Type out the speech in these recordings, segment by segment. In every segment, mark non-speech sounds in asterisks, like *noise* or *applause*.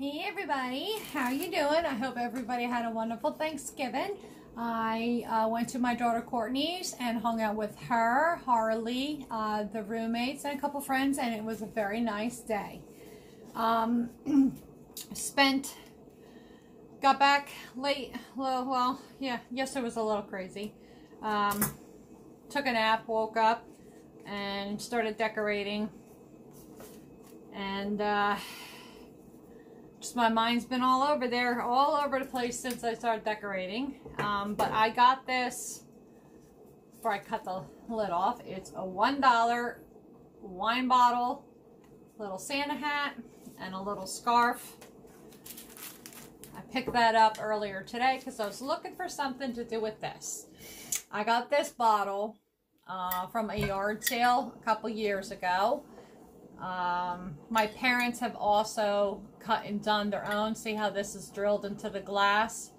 Hey everybody, how are you doing? I hope everybody had a wonderful Thanksgiving. I uh, went to my daughter Courtney's and hung out with her, Harley, uh, the roommates, and a couple friends, and it was a very nice day. Um, *clears throat* spent, got back late, well, well, yeah, yesterday was a little crazy. Um, took a nap, woke up, and started decorating. And, uh, just my mind's been all over there, all over the place since I started decorating. Um, but I got this before I cut the lid off. It's a $1 wine bottle, little Santa hat, and a little scarf. I picked that up earlier today because I was looking for something to do with this. I got this bottle uh, from a yard sale a couple years ago. Um, my parents have also cut and done their own. See how this is drilled into the glass?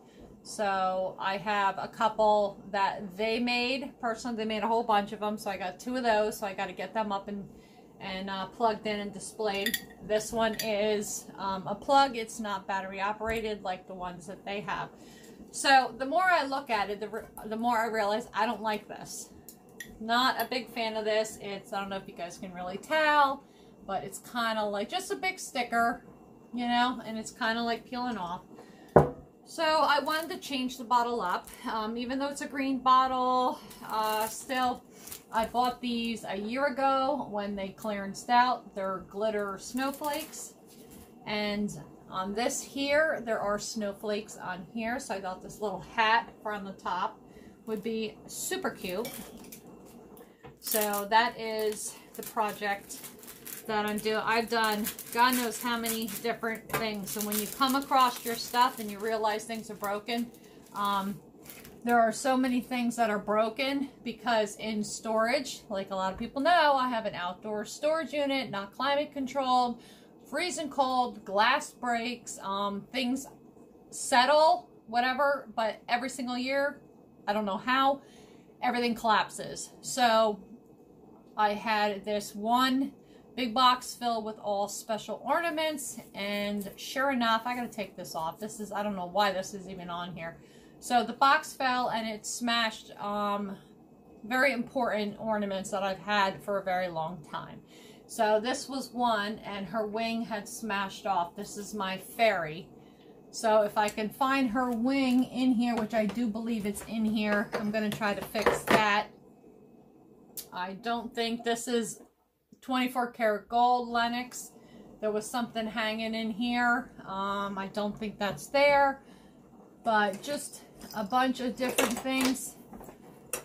So I have a couple that they made. Personally, they made a whole bunch of them. So I got two of those. So I got to get them up and, and uh, plugged in and displayed. This one is um, a plug. It's not battery operated like the ones that they have. So the more I look at it, the, the more I realize I don't like this. Not a big fan of this. It's, I don't know if you guys can really tell but it's kind of like just a big sticker, you know, and it's kind of like peeling off. So I wanted to change the bottle up, um, even though it's a green bottle, uh, still, I bought these a year ago when they clearanced out. They're glitter snowflakes, and on this here, there are snowflakes on here, so I thought this little hat from the top would be super cute. So that is the project that I'm doing. I've done God knows how many different things. And when you come across your stuff and you realize things are broken, um, there are so many things that are broken because in storage, like a lot of people know, I have an outdoor storage unit, not climate controlled, freezing cold, glass breaks, um, things settle, whatever, but every single year, I don't know how, everything collapses. So I had this one Big box filled with all special ornaments. And sure enough, I got to take this off. This is, I don't know why this is even on here. So the box fell and it smashed um, very important ornaments that I've had for a very long time. So this was one and her wing had smashed off. This is my fairy. So if I can find her wing in here, which I do believe it's in here, I'm going to try to fix that. I don't think this is 24 karat gold Lenox. There was something hanging in here. Um, I don't think that's there. But just a bunch of different things.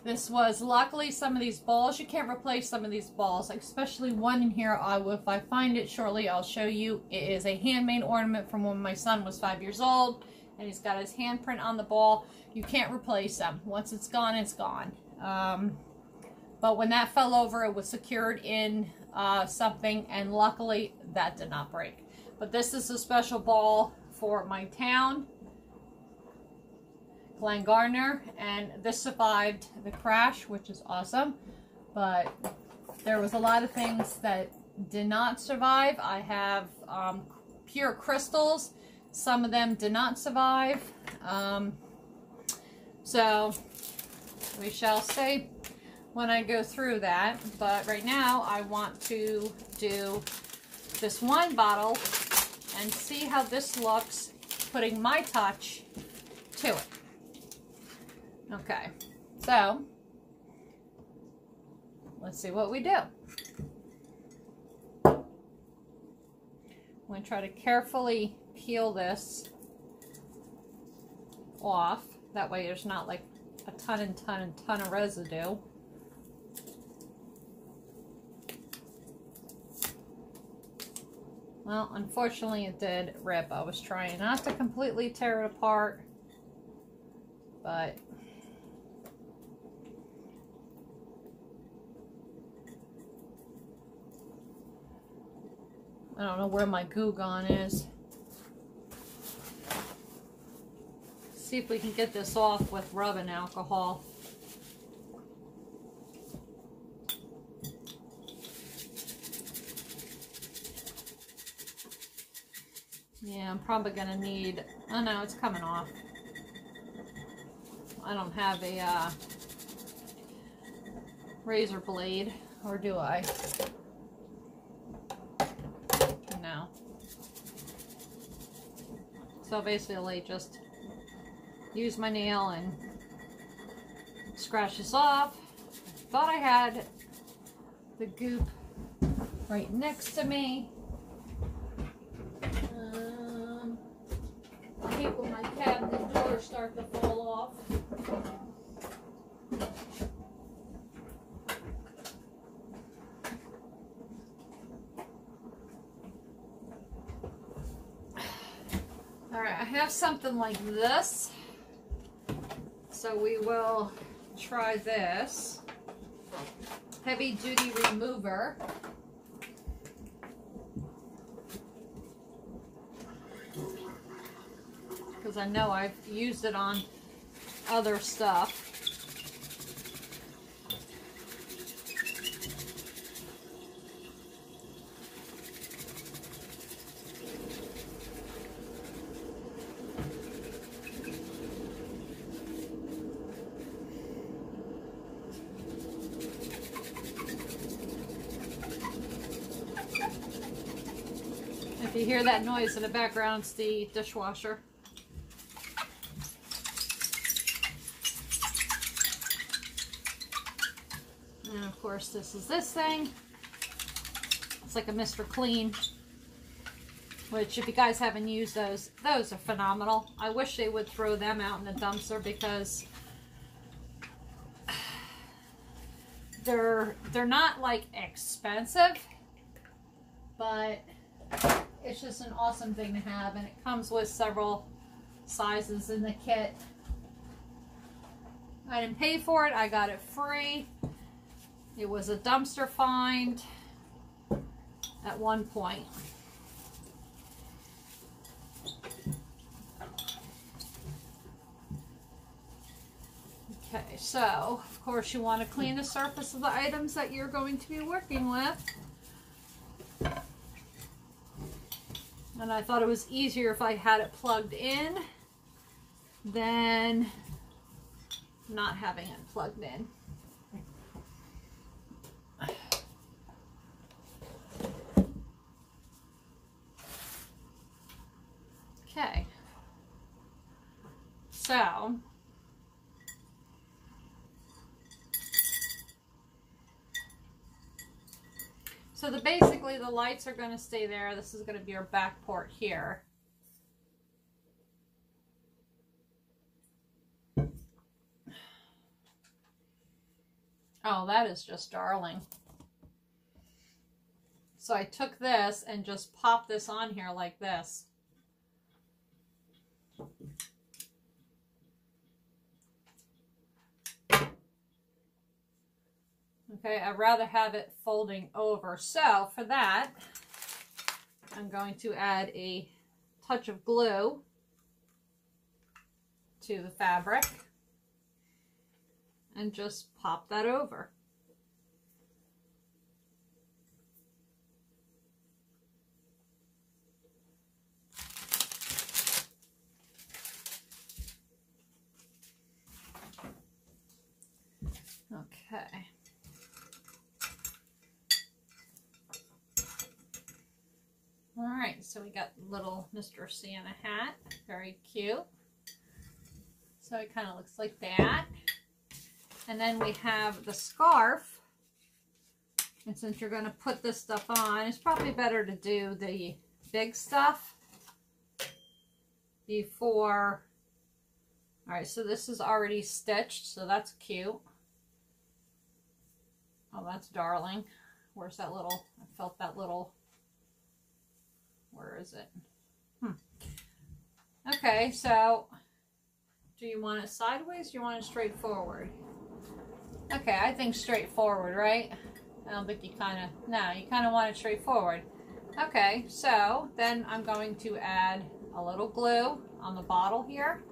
This was, luckily, some of these balls, you can't replace some of these balls, especially one in here. I will, if I find it shortly, I'll show you. It is a handmade ornament from when my son was five years old, and he's got his handprint on the ball. You can't replace them. Once it's gone, it's gone. Um, but when that fell over, it was secured in uh, something, and luckily that did not break. But this is a special ball for my town, Glen Gardner, and this survived the crash, which is awesome. But there was a lot of things that did not survive. I have um, pure crystals. Some of them did not survive. Um, so we shall see when I go through that. But right now I want to do this wine bottle and see how this looks putting my touch to it. Okay, so let's see what we do. I'm going to try to carefully peel this off. That way there's not like a ton and ton and ton of residue. Well, unfortunately it did rip. I was trying not to completely tear it apart, but I don't know where my Goo Gone is. See if we can get this off with rubbing alcohol. Yeah, I'm probably gonna need, oh no, it's coming off. I don't have a uh, razor blade, or do I? No. So basically just use my nail and scratch this off. Thought I had the goop right next to me. Um, I hate when my doors start to fall off. All right, I have something like this. So we will try this. Heavy duty remover. Because I know I've used it on other stuff. If you hear that noise in the background, it's the dishwasher. And of course, this is this thing. It's like a Mr. Clean. Which, if you guys haven't used those, those are phenomenal. I wish they would throw them out in the dumpster because *sighs* they're they're not like expensive, but it's just an awesome thing to have, and it comes with several sizes in the kit. I didn't pay for it. I got it free. It was a dumpster find at one point. Okay, so of course you want to clean the surface of the items that you're going to be working with. And I thought it was easier if I had it plugged in than not having it plugged in. Okay. So, So the basically the lights are going to stay there. This is going to be our back port here. Oh, that is just darling. So I took this and just popped this on here like this. Okay, I'd rather have it folding over. So for that, I'm going to add a touch of glue to the fabric and just pop that over. Okay. All right, so we got little Mr. Santa hat, very cute. So it kind of looks like that. And then we have the scarf. And since you're going to put this stuff on, it's probably better to do the big stuff before. All right, so this is already stitched, so that's cute. Oh, that's darling. Where's that little, I felt that little, where is it? Okay, so do you want it sideways or you want it straight forward? Okay, I think straightforward, right? I don't think you kind of, no, you kind of want it straightforward. Okay, so then I'm going to add a little glue on the bottle here.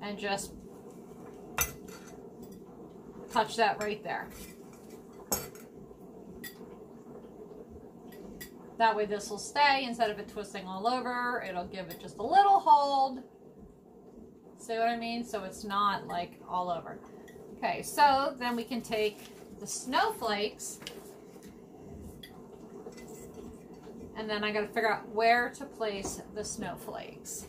And just touch that right there. That way this will stay instead of it twisting all over. It'll give it just a little hold. See what I mean? So it's not like all over. Okay, so then we can take the snowflakes and then I got to figure out where to place the snowflakes.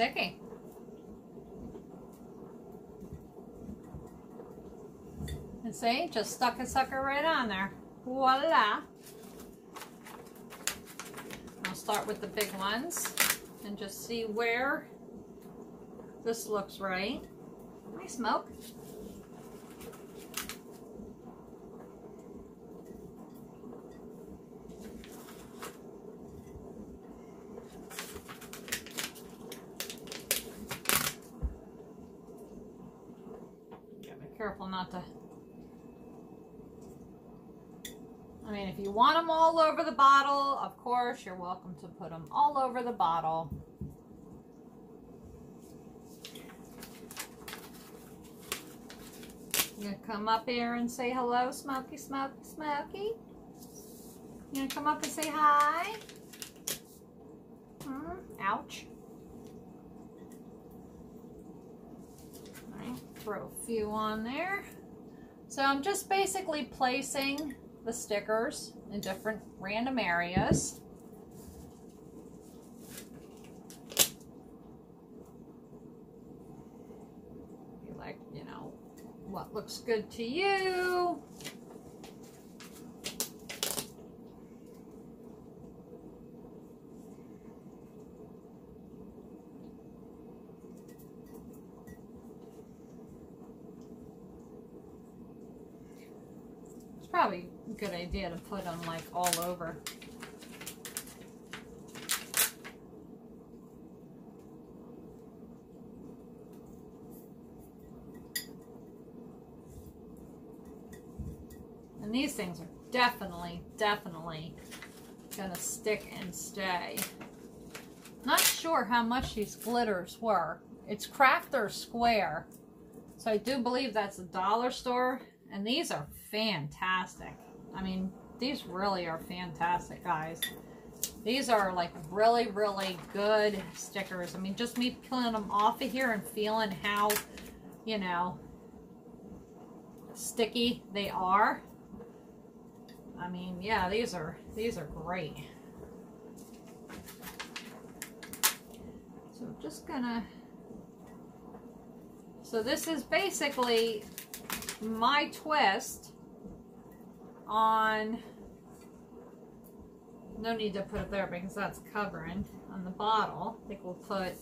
Sticky. And see, just stuck a sucker right on there. Voila. I'll start with the big ones and just see where this looks right. I smoke. Be careful not to I mean, if you want them all over the bottle, of course, you're welcome to put them all over the bottle. You gonna come up here and say hello, Smoky, Smoky, Smoky? You gonna come up and say hi? Hmm? Ouch. All right, throw a few on there. So I'm just basically placing the stickers in different random areas. You like, you know, what looks good to you. Probably a good idea to put them like all over. And these things are definitely, definitely gonna stick and stay. Not sure how much these glitters were. It's Crafter Square. So I do believe that's a dollar store. And these are fantastic. I mean, these really are fantastic, guys. These are like really, really good stickers. I mean, just me peeling them off of here and feeling how, you know, sticky they are. I mean, yeah, these are, these are great. So I'm just gonna, so this is basically my twist on, no need to put it there because that's covering on the bottle. I think we'll put, I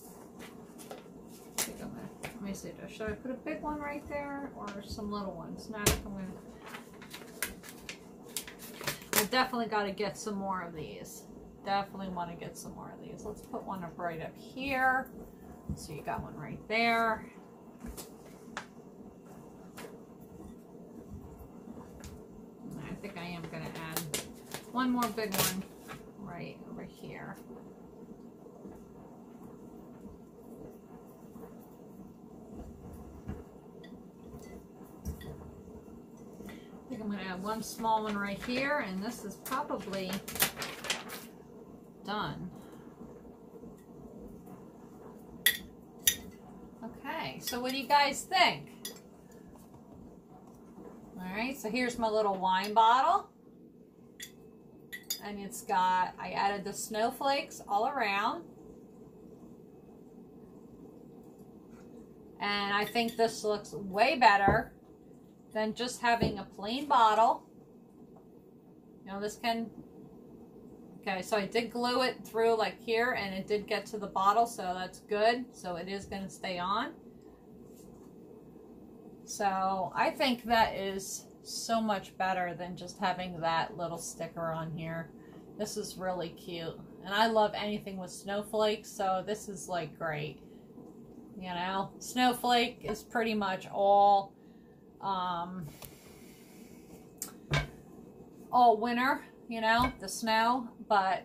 think I'm gonna, let me see, should I put a big one right there or some little ones? No, I think I'm gonna, I definitely got to get some more of these. Definitely want to get some more of these. Let's put one up right up here. So you got one right there. Think I am going to add one more big one right over here. I think I'm going to add one small one right here, and this is probably done. Okay, so what do you guys think? All right, so here's my little wine bottle. And it's got, I added the snowflakes all around. And I think this looks way better than just having a plain bottle. You know, this can, okay, so I did glue it through like here and it did get to the bottle, so that's good. So it is going to stay on. So I think that is so much better than just having that little sticker on here. This is really cute. And I love anything with snowflakes, so this is like great. You know, snowflake is pretty much all um, all winter, you know, the snow, but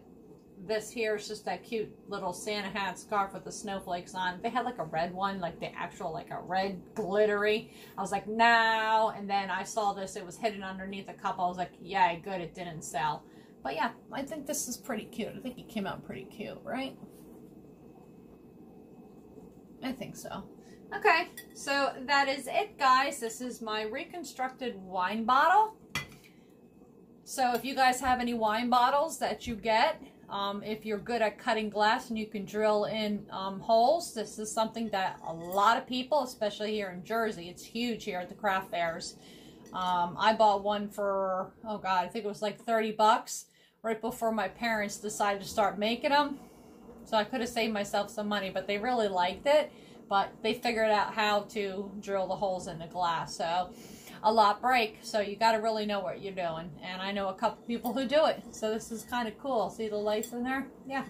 this here is just that cute little Santa hat scarf with the snowflakes on. They had like a red one, like the actual, like a red glittery. I was like, no. And then I saw this, it was hidden underneath a cup. I was like, yeah, good, it didn't sell. But yeah, I think this is pretty cute. I think it came out pretty cute, right? I think so. Okay, so that is it, guys. This is my reconstructed wine bottle. So if you guys have any wine bottles that you get, um, if you're good at cutting glass and you can drill in um, holes, this is something that a lot of people, especially here in Jersey, it's huge here at the craft fairs. Um, I bought one for, oh God, I think it was like 30 bucks right before my parents decided to start making them. So I could have saved myself some money, but they really liked it. But they figured out how to drill the holes in the glass. So a lot break. So you got to really know what you're doing. And I know a couple people who do it. So this is kind of cool. See the lights in there? Yeah.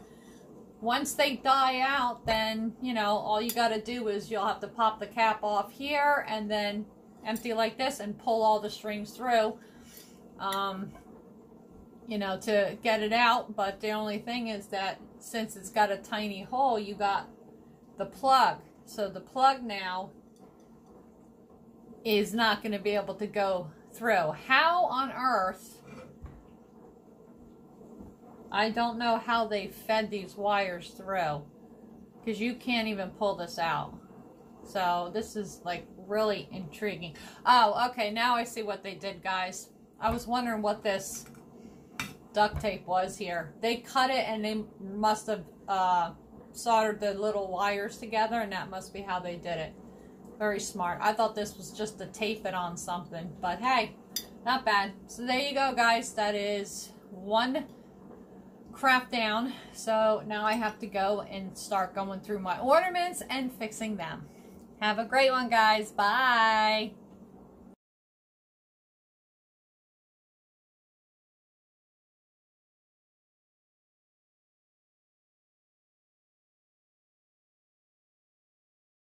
Once they die out, then, you know, all you got to do is you'll have to pop the cap off here and then empty like this and pull all the strings through. Um, you know, to get it out. But the only thing is that since it's got a tiny hole, you got the plug. So the plug now is not going to be able to go through. How on earth? I don't know how they fed these wires through because you can't even pull this out. So this is like really intriguing. Oh, okay. Now I see what they did, guys. I was wondering what this duct tape was here. They cut it and they must have uh, soldered the little wires together and that must be how they did it. Very smart. I thought this was just to tape it on something, but hey, not bad. So there you go, guys. That is one craft down. So now I have to go and start going through my ornaments and fixing them. Have a great one, guys. Bye.